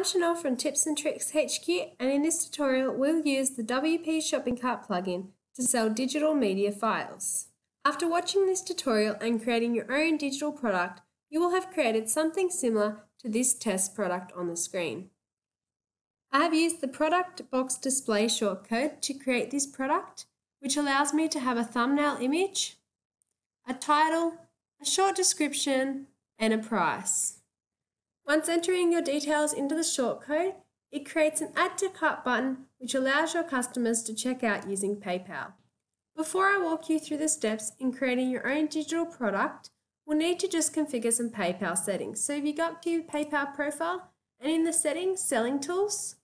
I'm Chanel from Tips and Tricks HQ and in this tutorial we'll use the WP Shopping Cart plugin to sell digital media files. After watching this tutorial and creating your own digital product, you will have created something similar to this test product on the screen. I have used the product box display shortcode to create this product, which allows me to have a thumbnail image, a title, a short description, and a price. Once entering your details into the shortcode, it creates an Add to Cart button which allows your customers to check out using PayPal. Before I walk you through the steps in creating your own digital product, we'll need to just configure some PayPal settings. So if you go up to your PayPal profile and in the settings, Selling Tools,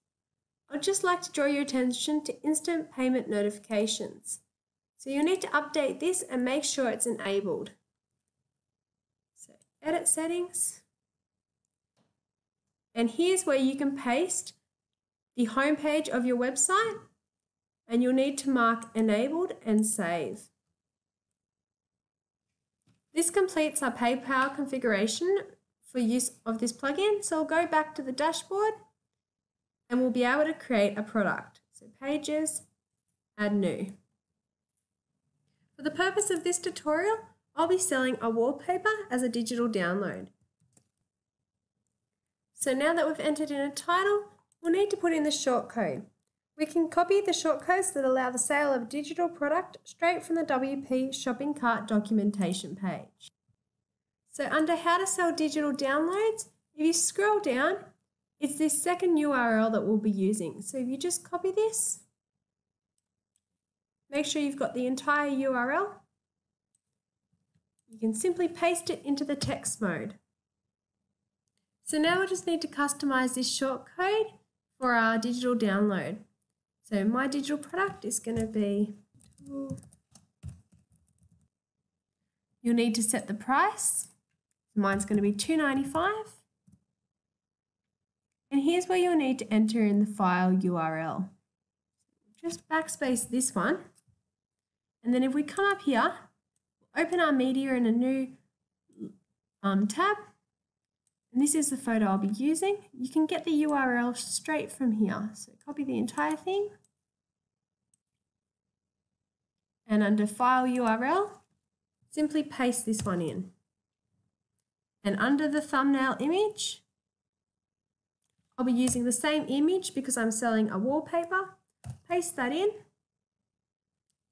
I'd just like to draw your attention to instant payment notifications. So you'll need to update this and make sure it's enabled. So edit settings. And here's where you can paste the homepage of your website and you'll need to mark enabled and save. This completes our PayPal configuration for use of this plugin. So I'll go back to the dashboard and we'll be able to create a product. So pages, add new. For the purpose of this tutorial, I'll be selling a wallpaper as a digital download. So now that we've entered in a title, we'll need to put in the short code. We can copy the shortcodes that allow the sale of digital product straight from the WP shopping cart documentation page. So under how to sell digital downloads, if you scroll down, it's this second URL that we'll be using. So if you just copy this, make sure you've got the entire URL. You can simply paste it into the text mode. So now we just need to customize this shortcode for our digital download. So my digital product is going to be, you'll need to set the price. Mine's going to be $2.95. And here's where you'll need to enter in the file URL. Just backspace this one. And then if we come up here, open our media in a new um, tab and this is the photo I'll be using. You can get the URL straight from here. So copy the entire thing. And under File URL, simply paste this one in. And under the thumbnail image, I'll be using the same image because I'm selling a wallpaper. Paste that in.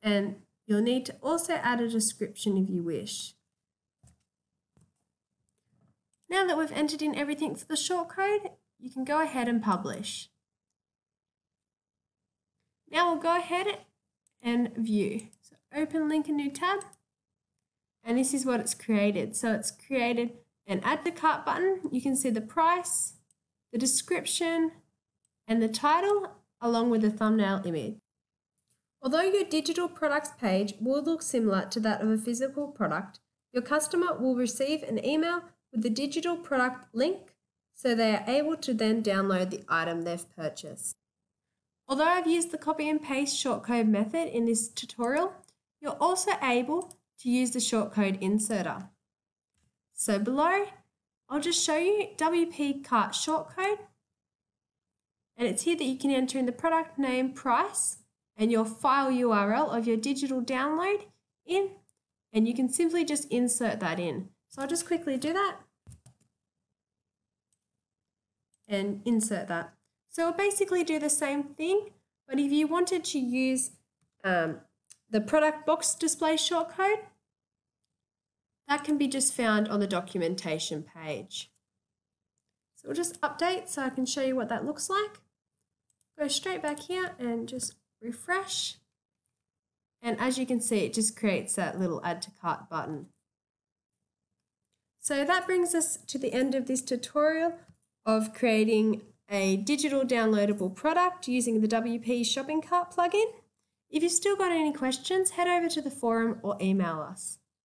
And you'll need to also add a description if you wish. Now that we've entered in everything for the shortcode, you can go ahead and publish. Now we'll go ahead and view. So open link a new tab and this is what it's created. So it's created an add to cart button. You can see the price, the description and the title along with the thumbnail image. Although your digital products page will look similar to that of a physical product, your customer will receive an email with the digital product link so they are able to then download the item they've purchased. Although I've used the copy and paste shortcode method in this tutorial, you're also able to use the shortcode inserter. So below, I'll just show you WP cart shortcode. And it's here that you can enter in the product name, price, and your file URL of your digital download in, and you can simply just insert that in. So I'll just quickly do that and insert that. So we'll basically do the same thing, but if you wanted to use um, the product box display shortcode, that can be just found on the documentation page. So we'll just update so I can show you what that looks like. Go straight back here and just refresh. And as you can see, it just creates that little add to cart button. So that brings us to the end of this tutorial of creating a digital downloadable product using the WP Shopping Cart plugin. If you've still got any questions, head over to the forum or email us.